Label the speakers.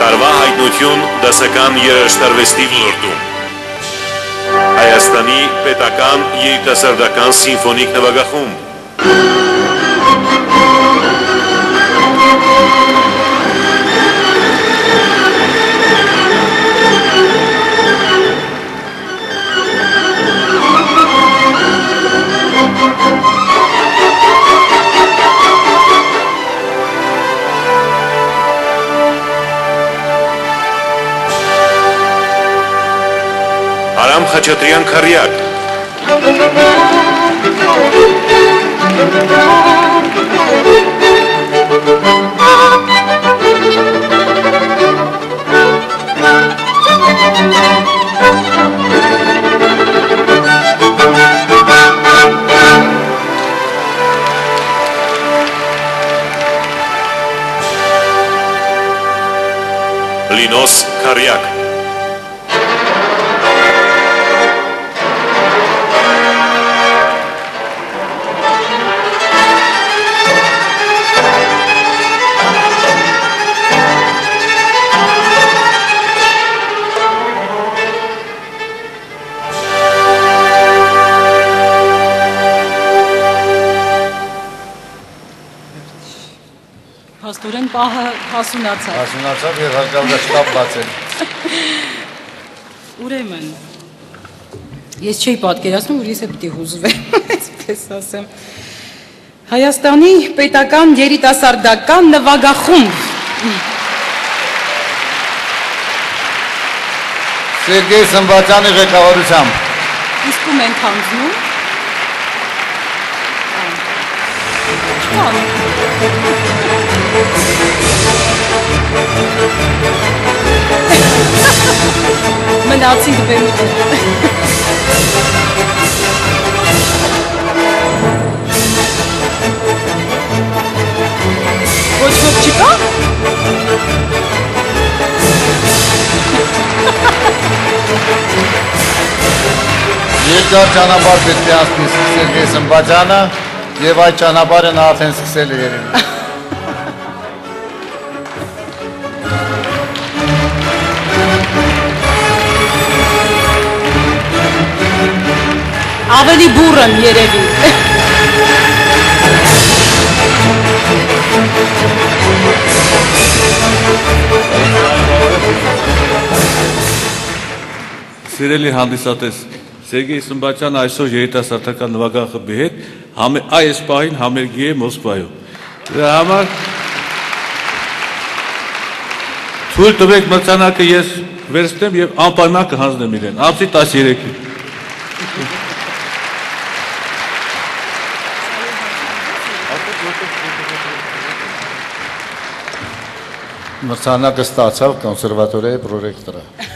Speaker 1: Տարվա հայտնություն դասական երաժշտարվեստի ոլորտում։ Հայաստանի պետական երիտասարդական սիմֆոնիկ նվագախումբ։ Արամ Խաչատրյան Քարյակ Լինոս Քարյակ
Speaker 2: Փաստորեն պահը հասունացավ։
Speaker 3: Հասունացավ եւ հարկավոր շտաբ բացել։
Speaker 2: Ուրեմն ես չէի պատկերացնում, որ ես է պիտի հուզվեմ, այսպես ասեմ։ Հայաստանի պետական երիտասարդական նվագախումբ
Speaker 3: Սերգեյ Սմբատյանի ղեկավարությամբ
Speaker 2: իսկում ենք հանձնում։ Ահա։ Մնացինք բեմի։ Ոչ ոք չկա։
Speaker 3: երկար ճանապարհ պետք է անցնի Սերգեյ Սմբատյանը եւ այդ ճանապարհը նա արդեն սկսել է երևի։
Speaker 2: Ավելի բուրըն երևի։
Speaker 4: Սիրելի հանդիսատես Սերգեյ Սմբաչյանը այսօր երիտասարդական նվագան խմբի հետ այս պահին համերգի է Մոսկվայում։ Դրա համար Թույլ տվեք մրցանակը ես վերցնեմ եւ անպայման կհանձնեմ իրեն։ Ապսի 13-ին։
Speaker 3: Մրցանակը ստացավ կոնսերվատորիայի պրոռեկտորը։